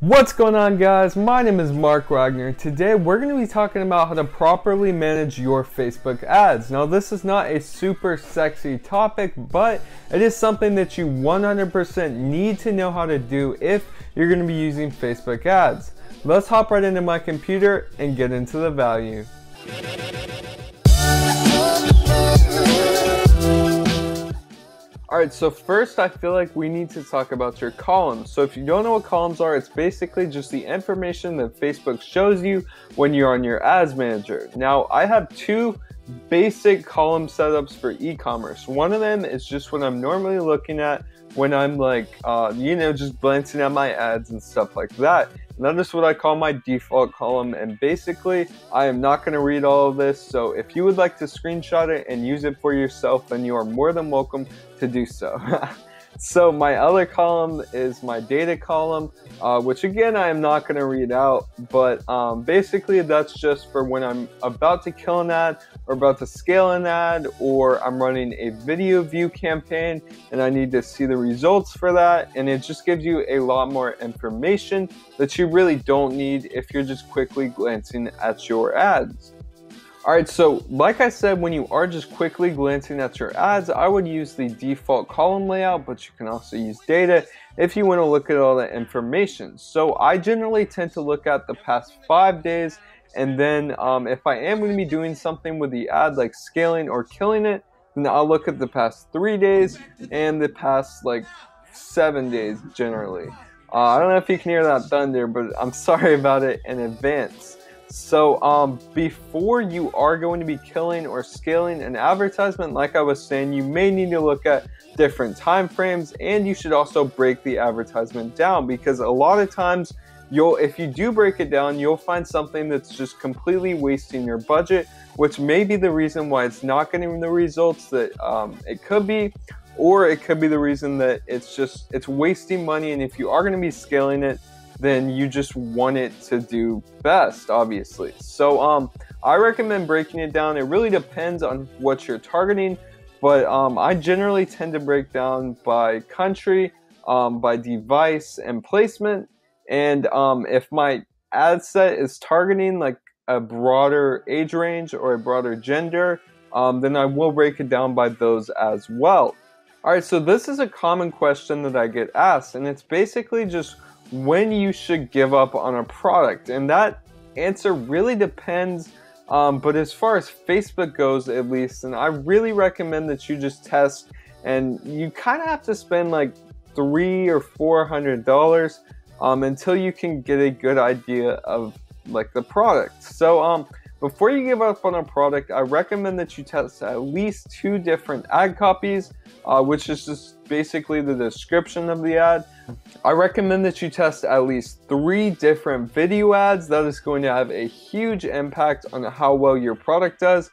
What's going on guys? My name is Mark Wagner. Today we're going to be talking about how to properly manage your Facebook ads. Now this is not a super sexy topic, but it is something that you 100% need to know how to do if you're going to be using Facebook ads. Let's hop right into my computer and get into the value. Alright, so first I feel like we need to talk about your columns. So if you don't know what columns are, it's basically just the information that Facebook shows you when you're on your ads manager. Now, I have two basic column setups for e-commerce. One of them is just what I'm normally looking at when I'm like, uh, you know, just glancing at my ads and stuff like that. Notice what I call my default column and basically I am not going to read all of this so if you would like to screenshot it and use it for yourself then you are more than welcome to do so. So my other column is my data column, uh, which again, I am not going to read out, but um, basically that's just for when I'm about to kill an ad or about to scale an ad or I'm running a video view campaign and I need to see the results for that. And it just gives you a lot more information that you really don't need if you're just quickly glancing at your ads. All right, so like I said, when you are just quickly glancing at your ads, I would use the default column layout, but you can also use data if you want to look at all the information. So I generally tend to look at the past five days, and then um, if I am going to be doing something with the ad, like scaling or killing it, then I'll look at the past three days and the past like seven days generally. Uh, I don't know if you can hear that thunder, but I'm sorry about it in advance. So um, before you are going to be killing or scaling an advertisement, like I was saying, you may need to look at different time frames and you should also break the advertisement down because a lot of times you'll if you do break it down, you'll find something that's just completely wasting your budget, which may be the reason why it's not getting the results that um, it could be, or it could be the reason that it's just it's wasting money and if you are going to be scaling it then you just want it to do best, obviously. So um, I recommend breaking it down. It really depends on what you're targeting, but um, I generally tend to break down by country, um, by device, and placement. And um, if my ad set is targeting like a broader age range or a broader gender, um, then I will break it down by those as well. All right, so this is a common question that I get asked, and it's basically just when you should give up on a product. And that answer really depends. Um, but as far as Facebook goes, at least, and I really recommend that you just test and you kind of have to spend like three or four hundred dollars um, until you can get a good idea of like the product. So um, before you give up on a product, I recommend that you test at least two different ad copies, uh, which is just basically the description of the ad. I recommend that you test at least three different video ads. That is going to have a huge impact on how well your product does.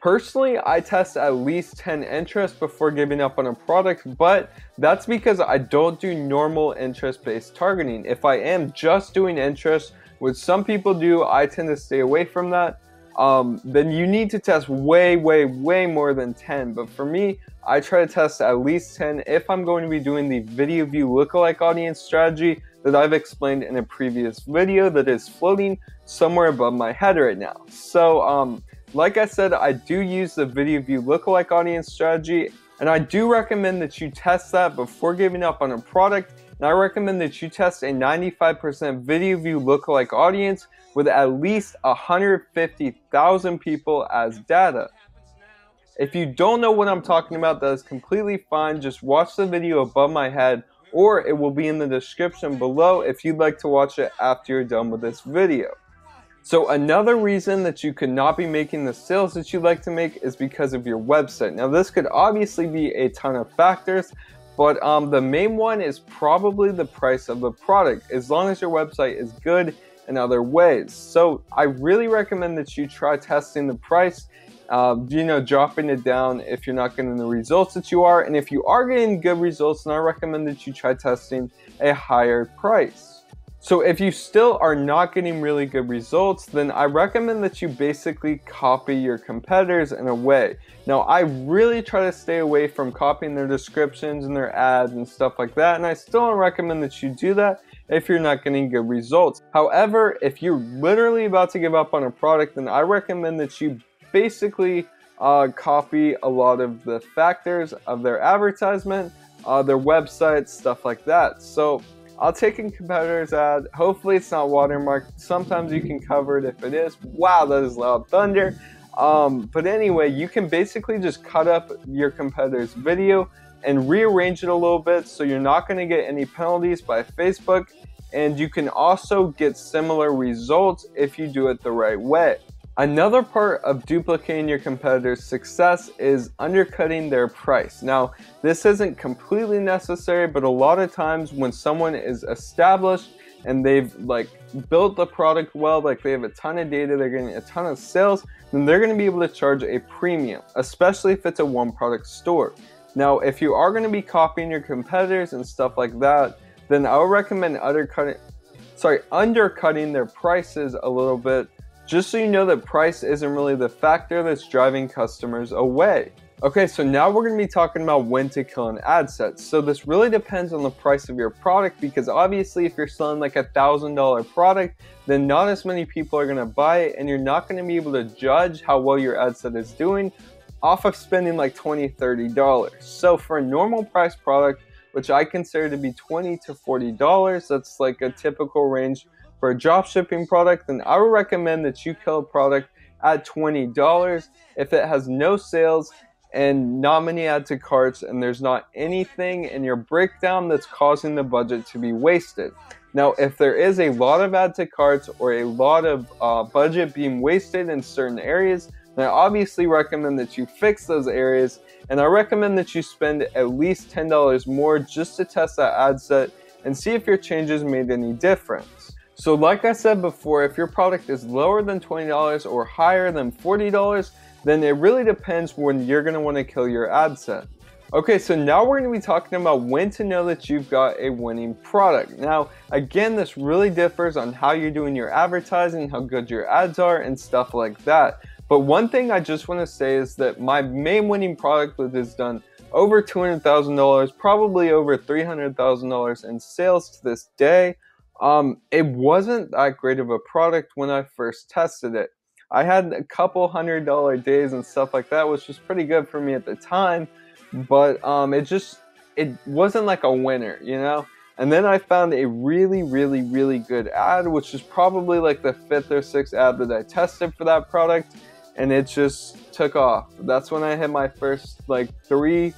Personally, I test at least 10 interests before giving up on a product, but that's because I don't do normal interest-based targeting. If I am just doing interest, which some people do, I tend to stay away from that um, then you need to test way, way, way more than 10. But for me, I try to test at least 10 if I'm going to be doing the video view lookalike audience strategy that I've explained in a previous video that is floating somewhere above my head right now. So, um, like I said, I do use the video view lookalike audience strategy, and I do recommend that you test that before giving up on a product. And I recommend that you test a 95% video view lookalike audience with at least 150,000 people as data. If you don't know what I'm talking about, that is completely fine. Just watch the video above my head or it will be in the description below if you'd like to watch it after you're done with this video. So another reason that you could not be making the sales that you'd like to make is because of your website. Now this could obviously be a ton of factors, but um, the main one is probably the price of the product. As long as your website is good in other ways. So I really recommend that you try testing the price, uh, you know, dropping it down if you're not getting the results that you are. And if you are getting good results, then I recommend that you try testing a higher price. So if you still are not getting really good results, then I recommend that you basically copy your competitors in a way. Now, I really try to stay away from copying their descriptions and their ads and stuff like that, and I still don't recommend that you do that if you're not getting good results. However, if you're literally about to give up on a product, then I recommend that you basically uh, copy a lot of the factors of their advertisement, uh, their website, stuff like that. So I'll take in competitor's ad. Hopefully it's not watermarked. Sometimes you can cover it if it is. Wow, that is loud thunder. Um, but anyway, you can basically just cut up your competitor's video and rearrange it a little bit so you're not going to get any penalties by Facebook. And you can also get similar results if you do it the right way. Another part of duplicating your competitor's success is undercutting their price. Now, this isn't completely necessary, but a lot of times when someone is established and they've like built the product well, like they have a ton of data, they're getting a ton of sales, then they're going to be able to charge a premium, especially if it's a one product store. Now, if you are going to be copying your competitors and stuff like that, then I would recommend undercutting, sorry, undercutting their prices a little bit, just so you know that price isn't really the factor that's driving customers away. Okay, so now we're going to be talking about when to kill an ad set. So this really depends on the price of your product because obviously if you're selling like a thousand dollar product, then not as many people are going to buy it and you're not going to be able to judge how well your ad set is doing off of spending like 20 $30. So for a normal price product, which I consider to be 20 to $40, that's like a typical range for a drop shipping product, then I would recommend that you kill a product at $20 if it has no sales and not many add to carts and there's not anything in your breakdown that's causing the budget to be wasted. Now, if there is a lot of add to carts or a lot of uh, budget being wasted in certain areas, then I obviously recommend that you fix those areas and I recommend that you spend at least $10 more just to test that ad set and see if your changes made any difference. So like I said before, if your product is lower than $20 or higher than $40, then it really depends when you're want to kill your ad set. Okay, so now we're to be talking about when to know that you've got a winning product. Now, again, this really differs on how you're doing your advertising, how good your ads are, and stuff like that. But one thing I just want to say is that my main winning product that has done over $200,000, probably over $300,000 in sales to this day. Um, it wasn't that great of a product when I first tested it. I had a couple hundred dollar days and stuff like that, which was pretty good for me at the time. But um, it just it wasn't like a winner, you know. And then I found a really, really, really good ad, which is probably like the fifth or sixth ad that I tested for that product, and it just took off. That's when I hit my first like three,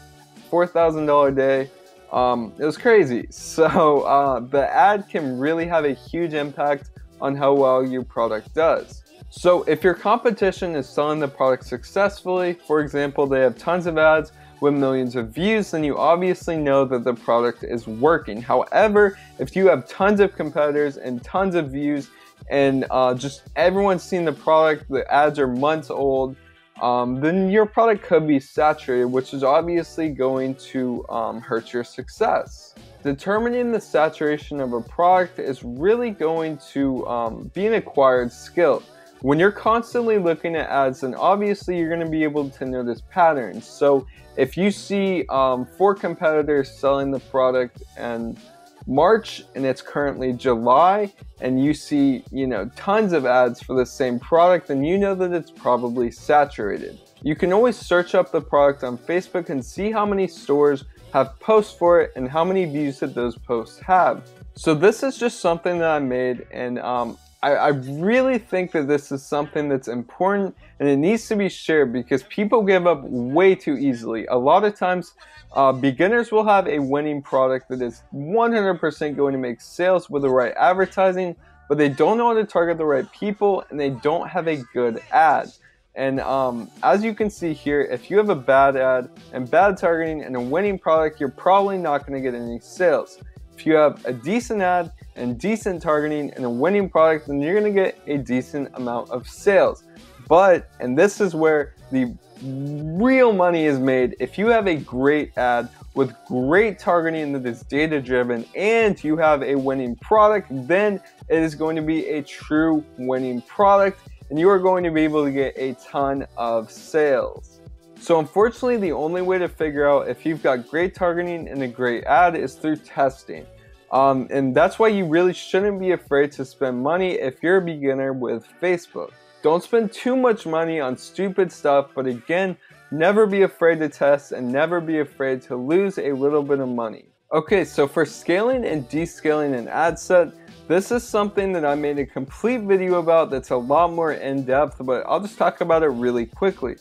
four thousand dollar day. Um, it was crazy. So uh, the ad can really have a huge impact on how well your product does. So if your competition is selling the product successfully, for example, they have tons of ads with millions of views, then you obviously know that the product is working. However, if you have tons of competitors and tons of views and uh, just everyone's seen the product, the ads are months old, um, then your product could be saturated, which is obviously going to um, hurt your success. Determining the saturation of a product is really going to um, be an acquired skill. When you're constantly looking at ads, then obviously you're going to be able to notice patterns. So if you see um, four competitors selling the product and March and it's currently July and you see, you know, tons of ads for the same product, then you know that it's probably saturated. You can always search up the product on Facebook and see how many stores have posts for it and how many views that those posts have. So this is just something that I made and um, I, I really think that this is something that's important and it needs to be shared because people give up way too easily. A lot of times, uh, beginners will have a winning product that is 100% going to make sales with the right advertising, but they don't know how to target the right people and they don't have a good ad. And um, as you can see here, if you have a bad ad and bad targeting and a winning product, you're probably not going to get any sales. If you have a decent ad and decent targeting and a winning product, then you're going to get a decent amount of sales. But, and this is where the real money is made, if you have a great ad with great targeting that is data driven and you have a winning product, then it is going to be a true winning product and you are going to be able to get a ton of sales. So unfortunately, the only way to figure out if you've got great targeting and a great ad is through testing. Um, and that's why you really shouldn't be afraid to spend money if you're a beginner with Facebook. Don't spend too much money on stupid stuff, but again, never be afraid to test and never be afraid to lose a little bit of money. Okay, so for scaling and descaling an ad set, this is something that I made a complete video about that's a lot more in depth, but I'll just talk about it really quickly.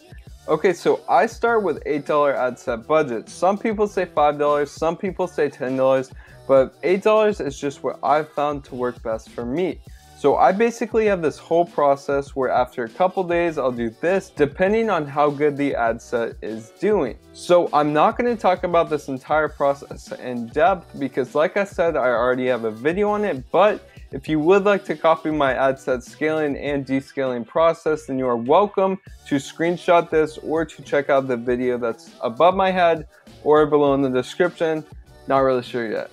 Okay, so I start with $8 ad set budget. Some people say $5, some people say $10, but $8 is just what I've found to work best for me. So I basically have this whole process where after a couple days I'll do this depending on how good the ad set is doing. So I'm not going to talk about this entire process in depth because like I said I already have a video on it but if you would like to copy my ad set scaling and descaling process then you are welcome to screenshot this or to check out the video that's above my head or below in the description. Not really sure yet.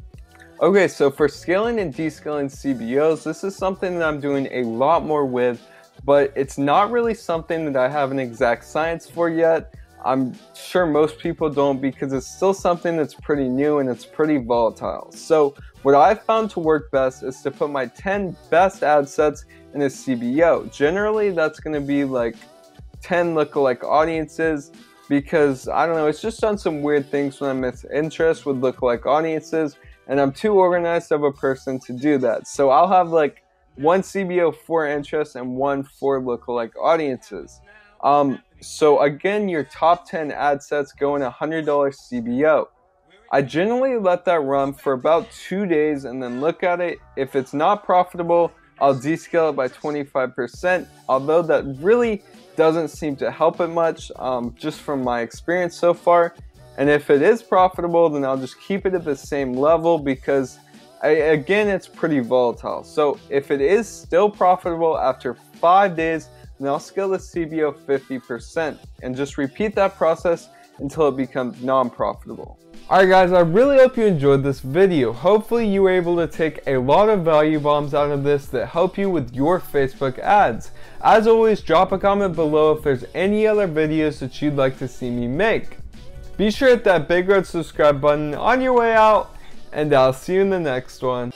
Okay, so for scaling and descaling CBOs, this is something that I'm doing a lot more with, but it's not really something that I have an exact science for yet. I'm sure most people don't because it's still something that's pretty new and it's pretty volatile. So what I've found to work best is to put my 10 best ad sets in a CBO. Generally, that's going to be like 10 lookalike audiences because I don't know, it's just done some weird things when I'm in interest with lookalike audiences and I'm too organized of a person to do that. So I'll have like one CBO for interests and one for lookalike audiences. Um, so again, your top 10 ad sets go in a $100 CBO. I generally let that run for about two days and then look at it. If it's not profitable, I'll descale it by 25%, although that really doesn't seem to help it much um, just from my experience so far. And if it is profitable, then I'll just keep it at the same level because I, again, it's pretty volatile. So if it is still profitable after five days, then I'll scale the CBO 50% and just repeat that process until it becomes non-profitable. Alright guys, I really hope you enjoyed this video. Hopefully you were able to take a lot of value bombs out of this that help you with your Facebook ads. As always, drop a comment below if there's any other videos that you'd like to see me make. Be sure to hit that big red subscribe button on your way out, and I'll see you in the next one.